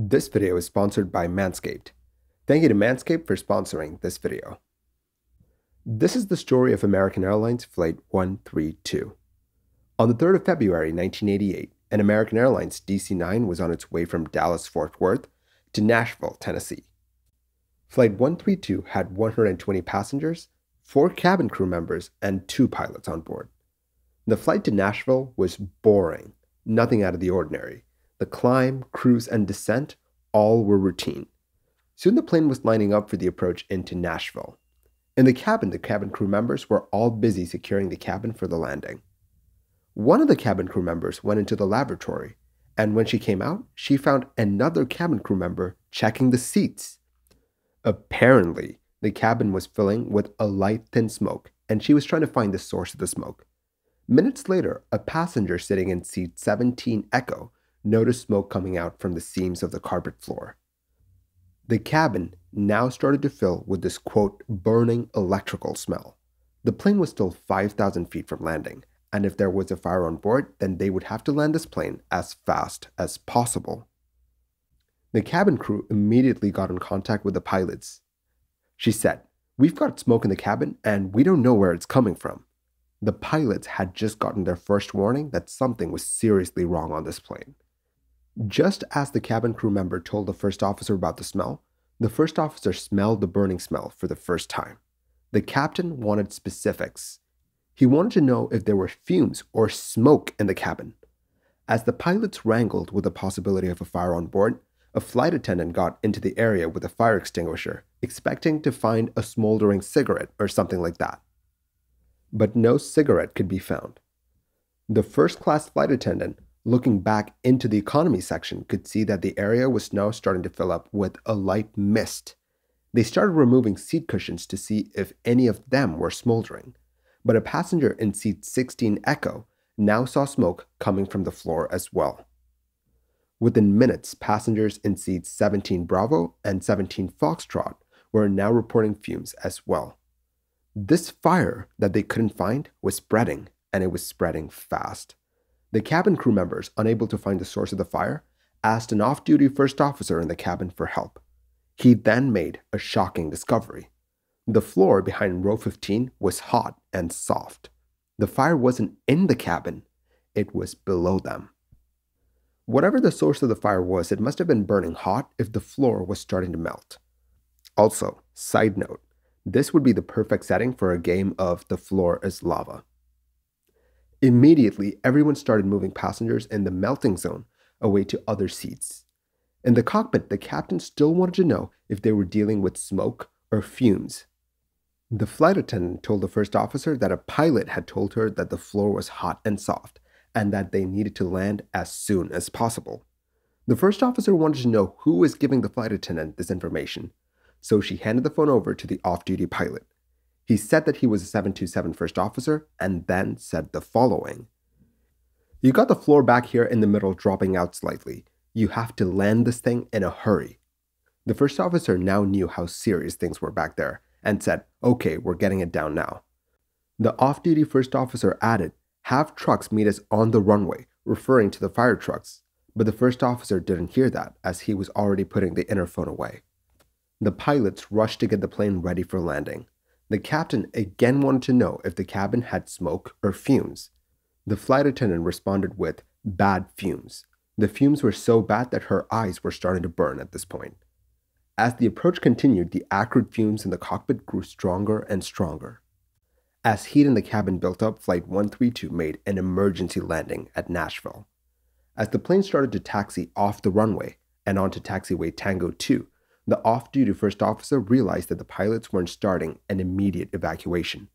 This video is sponsored by Manscaped. Thank you to Manscaped for sponsoring this video. This is the story of American Airlines Flight 132. On the 3rd of February 1988, an American Airlines DC 9 was on its way from Dallas Fort Worth to Nashville, Tennessee. Flight 132 had 120 passengers, four cabin crew members, and two pilots on board. The flight to Nashville was boring, nothing out of the ordinary. The climb, cruise, and descent all were routine. Soon the plane was lining up for the approach into Nashville. In the cabin, the cabin crew members were all busy securing the cabin for the landing. One of the cabin crew members went into the laboratory, and when she came out, she found another cabin crew member checking the seats. Apparently, the cabin was filling with a light, thin smoke, and she was trying to find the source of the smoke. Minutes later, a passenger sitting in seat 17 Echo noticed smoke coming out from the seams of the carpet floor. The cabin now started to fill with this quote, burning electrical smell. The plane was still 5,000 feet from landing, and if there was a fire on board, then they would have to land this plane as fast as possible. The cabin crew immediately got in contact with the pilots. She said, We've got smoke in the cabin and we don't know where it's coming from. The pilots had just gotten their first warning that something was seriously wrong on this plane. Just as the cabin crew member told the first officer about the smell, the first officer smelled the burning smell for the first time. The captain wanted specifics. He wanted to know if there were fumes or smoke in the cabin. As the pilots wrangled with the possibility of a fire on board, a flight attendant got into the area with a fire extinguisher, expecting to find a smoldering cigarette or something like that. But no cigarette could be found. The first class flight attendant, looking back into the economy section, could see that the area was now starting to fill up with a light mist. They started removing seat cushions to see if any of them were smoldering. But a passenger in seat 16 Echo now saw smoke coming from the floor as well. Within minutes, passengers in seats 17 Bravo and 17 Foxtrot were now reporting fumes as well. This fire that they couldn't find was spreading, and it was spreading fast. The cabin crew members, unable to find the source of the fire, asked an off duty first officer in the cabin for help. He then made a shocking discovery. The floor behind row 15 was hot and soft. The fire wasn't in the cabin, it was below them. Whatever the source of the fire was, it must have been burning hot if the floor was starting to melt. Also, side note, this would be the perfect setting for a game of The Floor is Lava. Immediately, everyone started moving passengers in the melting zone away to other seats. In the cockpit, the captain still wanted to know if they were dealing with smoke or fumes. The flight attendant told the first officer that a pilot had told her that the floor was hot and soft and that they needed to land as soon as possible. The first officer wanted to know who was giving the flight attendant this information, so she handed the phone over to the off duty pilot. He said that he was a 727 first officer and then said the following You got the floor back here in the middle dropping out slightly. You have to land this thing in a hurry. The first officer now knew how serious things were back there and said, Okay, we're getting it down now. The off duty first officer added have trucks meet us on the runway, referring to the fire trucks. But the first officer didn't hear that, as he was already putting the interphone away. The pilots rushed to get the plane ready for landing. The captain again wanted to know if the cabin had smoke or fumes. The flight attendant responded with bad fumes. The fumes were so bad that her eyes were starting to burn at this point. As the approach continued, the acrid fumes in the cockpit grew stronger and stronger. As heat in the cabin built up, Flight 132 made an emergency landing at Nashville. As the plane started to taxi off the runway and onto taxiway Tango 2, the off duty first officer realized that the pilots weren't starting an immediate evacuation.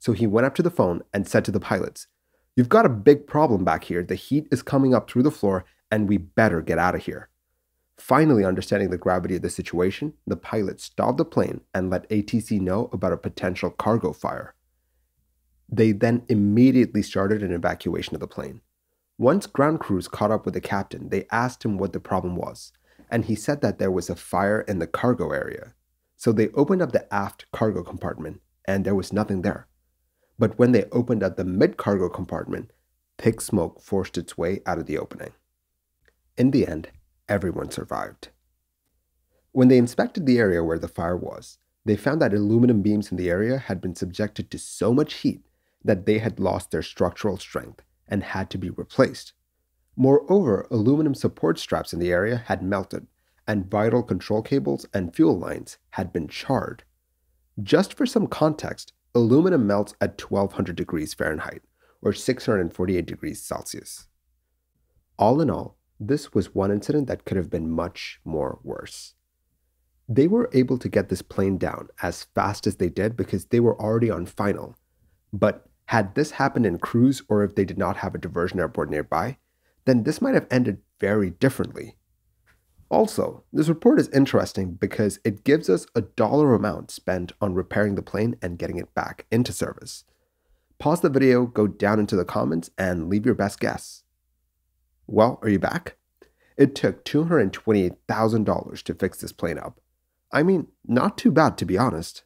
So he went up to the phone and said to the pilots, You've got a big problem back here. The heat is coming up through the floor, and we better get out of here. Finally, understanding the gravity of the situation, the pilots stopped the plane and let ATC know about a potential cargo fire. They then immediately started an evacuation of the plane. Once ground crews caught up with the captain, they asked him what the problem was, and he said that there was a fire in the cargo area. So they opened up the aft cargo compartment, and there was nothing there. But when they opened up the mid cargo compartment, thick smoke forced its way out of the opening. In the end, everyone survived. When they inspected the area where the fire was, they found that aluminum beams in the area had been subjected to so much heat that they had lost their structural strength and had to be replaced. Moreover, aluminum support straps in the area had melted, and vital control cables and fuel lines had been charred. Just for some context, aluminum melts at 1200 degrees Fahrenheit or 648 degrees Celsius. All in all, this was one incident that could have been much more worse. They were able to get this plane down as fast as they did because they were already on final. But had this happened in cruise or if they did not have a diversion airport nearby, then this might have ended very differently. Also, this report is interesting because it gives us a dollar amount spent on repairing the plane and getting it back into service. Pause the video, go down into the comments, and leave your best guess. Well, are you back? It took $228,000 to fix this plane up. I mean, not too bad to be honest.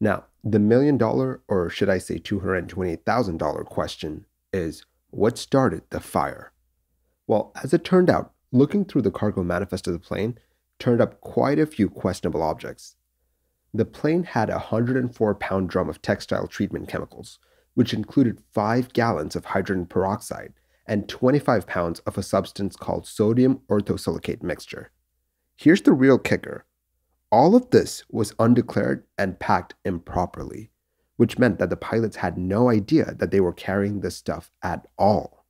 Now, the million dollar, or should I say $228,000 question is what started the fire? Well, as it turned out, looking through the cargo manifest of the plane turned up quite a few questionable objects. The plane had a 104 pound drum of textile treatment chemicals, which included 5 gallons of hydrogen peroxide and 25 pounds of a substance called sodium orthosilicate mixture. Here's the real kicker all of this was undeclared and packed improperly, which meant that the pilots had no idea that they were carrying this stuff at all.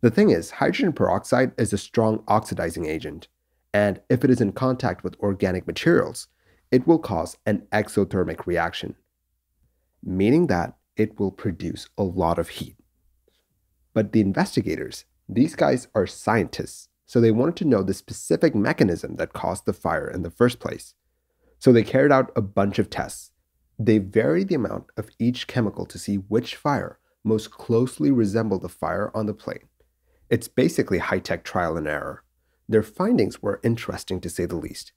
The thing is, hydrogen peroxide is a strong oxidizing agent, and if it is in contact with organic materials, it will cause an exothermic reaction, meaning that it will produce a lot of heat. But the investigators, these guys are scientists, so they wanted to know the specific mechanism that caused the fire in the first place. So they carried out a bunch of tests. They varied the amount of each chemical to see which fire most closely resembled the fire on the plane. It's basically high tech trial and error. Their findings were interesting to say the least.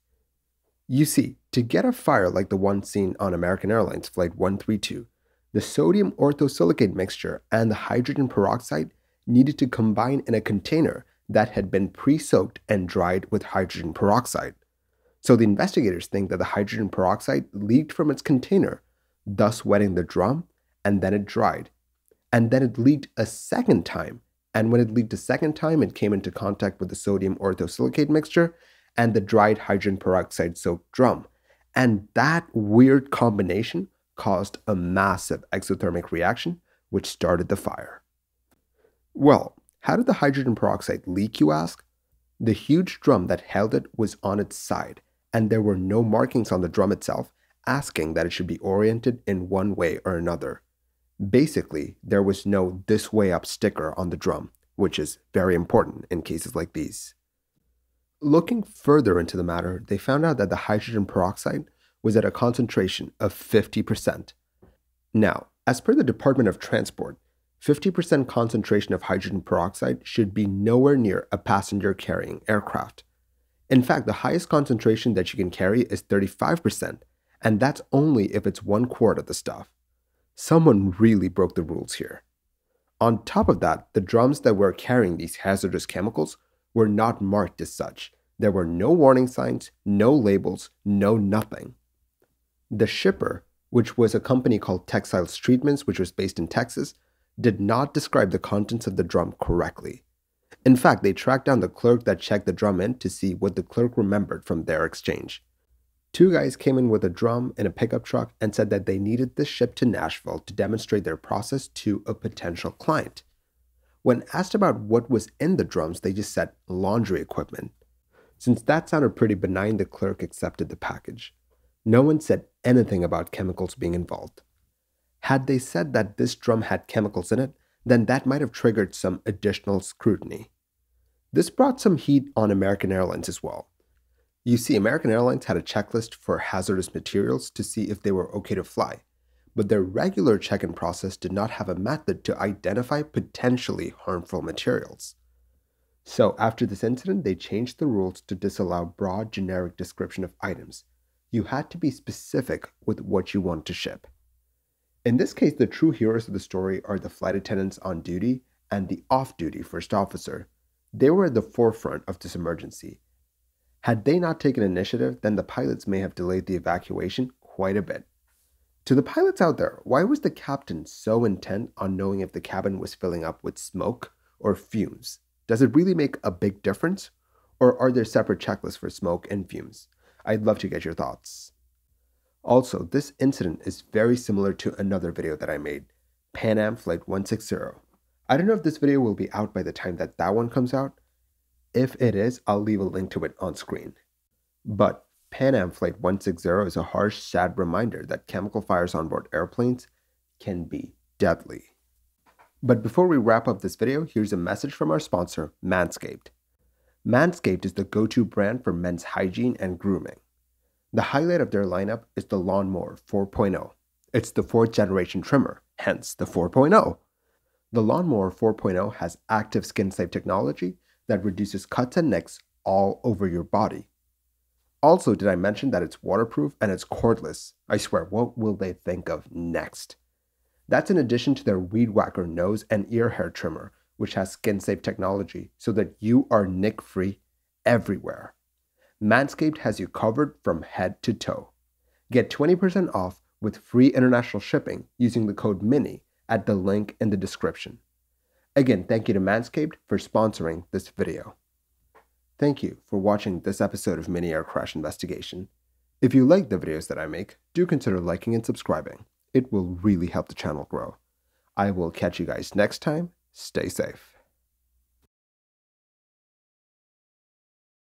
You see, to get a fire like the one seen on American Airlines Flight 132, the sodium orthosilicate mixture and the hydrogen peroxide needed to combine in a container that had been pre soaked and dried with hydrogen peroxide. So the investigators think that the hydrogen peroxide leaked from its container, thus wetting the drum, and then it dried. And then it leaked a second time. And when it leaked a second time, it came into contact with the sodium orthosilicate mixture and the dried hydrogen peroxide soaked drum. And that weird combination caused a massive exothermic reaction, which started the fire. Well, how did the hydrogen peroxide leak, you ask? The huge drum that held it was on its side, and there were no markings on the drum itself asking that it should be oriented in one way or another. Basically, there was no this way up sticker on the drum, which is very important in cases like these. Looking further into the matter, they found out that the hydrogen peroxide was at a concentration of 50%. Now, as per the Department of Transport, 50% concentration of hydrogen peroxide should be nowhere near a passenger carrying aircraft. In fact, the highest concentration that you can carry is 35%, and that's only if it's one quart of the stuff. Someone really broke the rules here. On top of that, the drums that were carrying these hazardous chemicals were not marked as such. There were no warning signs, no labels, no nothing. The shipper, which was a company called Textiles Treatments, which was based in Texas, did not describe the contents of the drum correctly. In fact, they tracked down the clerk that checked the drum in to see what the clerk remembered from their exchange. Two guys came in with a drum in a pickup truck and said that they needed this shipped to Nashville to demonstrate their process to a potential client. When asked about what was in the drums, they just said laundry equipment. Since that sounded pretty benign, the clerk accepted the package. No one said anything about chemicals being involved. Had they said that this drum had chemicals in it, then that might have triggered some additional scrutiny. This brought some heat on American Airlines as well. You see, American Airlines had a checklist for hazardous materials to see if they were okay to fly, but their regular check in process did not have a method to identify potentially harmful materials. So, after this incident, they changed the rules to disallow broad generic description of items. You had to be specific with what you want to ship. In this case, the true heroes of the story are the flight attendants on duty and the off duty first officer. They were at the forefront of this emergency. Had they not taken initiative, then the pilots may have delayed the evacuation quite a bit. To the pilots out there, why was the captain so intent on knowing if the cabin was filling up with smoke or fumes? Does it really make a big difference? Or are there separate checklists for smoke and fumes? I'd love to get your thoughts. Also, this incident is very similar to another video that I made, Pan Am Flight 160. I don't know if this video will be out by the time that that one comes out. If it is, I'll leave a link to it on screen. But Pan Am Flight 160 is a harsh, sad reminder that chemical fires on board airplanes can be deadly. But before we wrap up this video, here's a message from our sponsor, Manscaped. Manscaped is the go to brand for men's hygiene and grooming. The highlight of their lineup is the Lawnmower 4.0. It's the fourth generation trimmer, hence the 4.0. The Lawnmower 4.0 has active skin safe technology that reduces cuts and nicks all over your body. Also, did I mention that it's waterproof and it's cordless? I swear, what will they think of next? That's in addition to their Weed Whacker nose and ear hair trimmer, which has skin safe technology so that you are nick free everywhere. Manscaped has you covered from head to toe. Get 20% off with free international shipping using the code MINI at the link in the description. Again, thank you to Manscaped for sponsoring this video. Thank you for watching this episode of Mini Air Crash Investigation. If you like the videos that I make, do consider liking and subscribing. It will really help the channel grow. I will catch you guys next time. Stay safe.